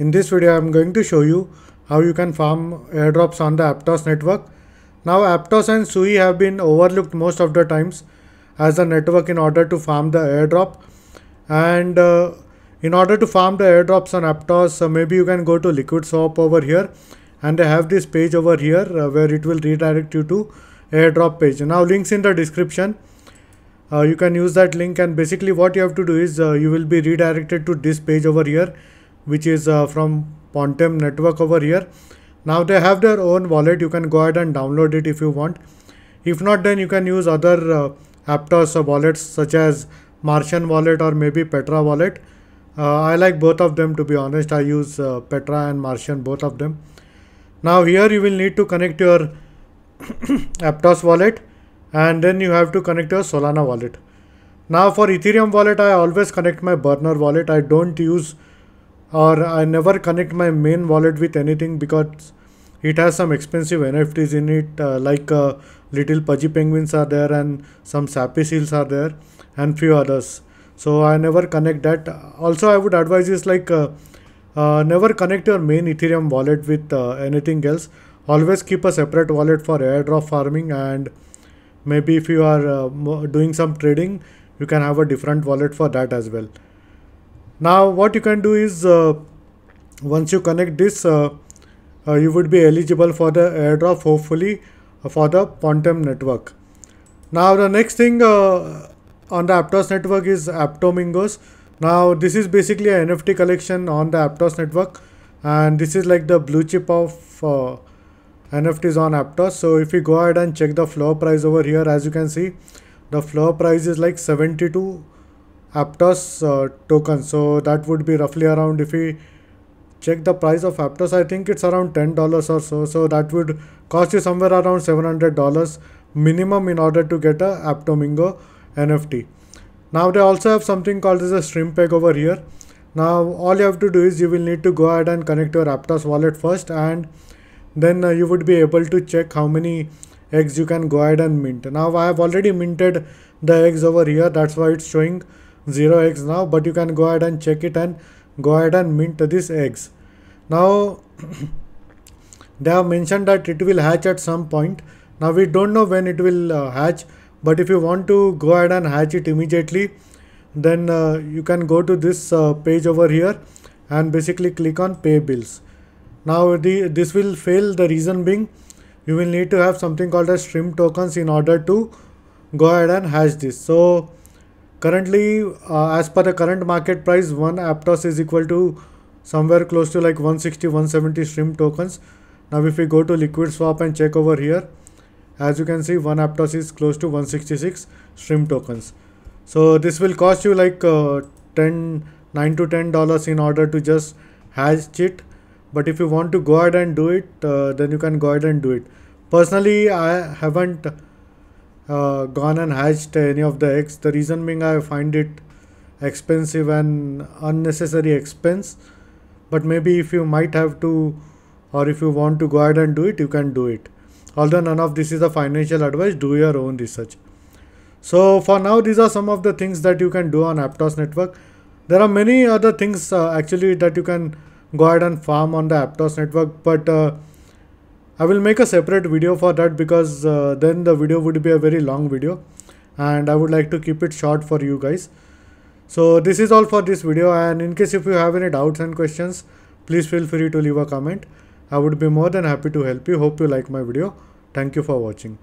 In this video, I'm going to show you how you can farm airdrops on the Aptos network. Now Aptos and Sui have been overlooked most of the times as a network in order to farm the airdrop. And uh, in order to farm the airdrops on Aptos, uh, maybe you can go to Liquid Swap over here and they have this page over here uh, where it will redirect you to airdrop page. Now links in the description. Uh, you can use that link and basically what you have to do is uh, you will be redirected to this page over here which is uh, from Pontem network over here. Now they have their own wallet. You can go ahead and download it if you want. If not, then you can use other uh, Aptos wallets such as Martian wallet or maybe Petra wallet. Uh, I like both of them to be honest. I use uh, Petra and Martian both of them. Now here you will need to connect your Aptos wallet and then you have to connect your Solana wallet. Now for Ethereum wallet, I always connect my burner wallet. I don't use or I never connect my main wallet with anything because it has some expensive NFTs in it uh, like uh, little pudgy penguins are there and some sappy seals are there and few others. So I never connect that. Also I would advise is like uh, uh never connect your main Ethereum wallet with uh, anything else. Always keep a separate wallet for airdrop farming and maybe if you are uh, doing some trading you can have a different wallet for that as well now what you can do is uh, once you connect this uh, uh, you would be eligible for the airdrop hopefully for the Pontem network. Now the next thing on the Aptos network is Aptomingos. Now this is basically a NFT collection on the Aptos network and this is like the blue chip of uh, NFTs on Aptos. So if you go ahead and check the floor price over here as you can see the floor price is like 72 Aptos uh, token. So that would be roughly around if we check the price of Aptos, I think it's around $10 or so. So that would cost you somewhere around $700 minimum in order to get a Aptomingo NFT. Now they also have something called as a shrimp egg over here. Now all you have to do is you will need to go ahead and connect your Aptos wallet first and then uh, you would be able to check how many eggs you can go ahead and mint. Now I have already minted the eggs over here. That's why it's showing 0 eggs now but you can go ahead and check it and go ahead and mint these eggs now they have mentioned that it will hatch at some point. Now we don't know when it will uh, hatch but if you want to go ahead and hatch it immediately then uh, you can go to this uh, page over here and basically click on pay bills. Now the this will fail. The reason being you will need to have something called as shrimp tokens in order to go ahead and hatch this. So Currently, uh, as per the current market price, one Aptos is equal to somewhere close to like 160, 170 shrimp tokens. Now, if we go to Liquid Swap and check over here, as you can see, one Aptos is close to 166 shrimp tokens. So this will cost you like uh, 10, 9 to 10 dollars in order to just hatch it. But if you want to go ahead and do it, uh, then you can go ahead and do it. Personally, I haven't uh, gone and hatched any of the eggs. The reason being I find it expensive and unnecessary expense. But maybe if you might have to or if you want to go ahead and do it, you can do it. Although none of this is a financial advice, do your own research. So for now, these are some of the things that you can do on Aptos network. There are many other things uh, actually that you can go ahead and farm on the Aptos network, but uh, I will make a separate video for that because uh, then the video would be a very long video and I would like to keep it short for you guys. So this is all for this video and in case if you have any doubts and questions, please feel free to leave a comment. I would be more than happy to help you. Hope you like my video. Thank you for watching.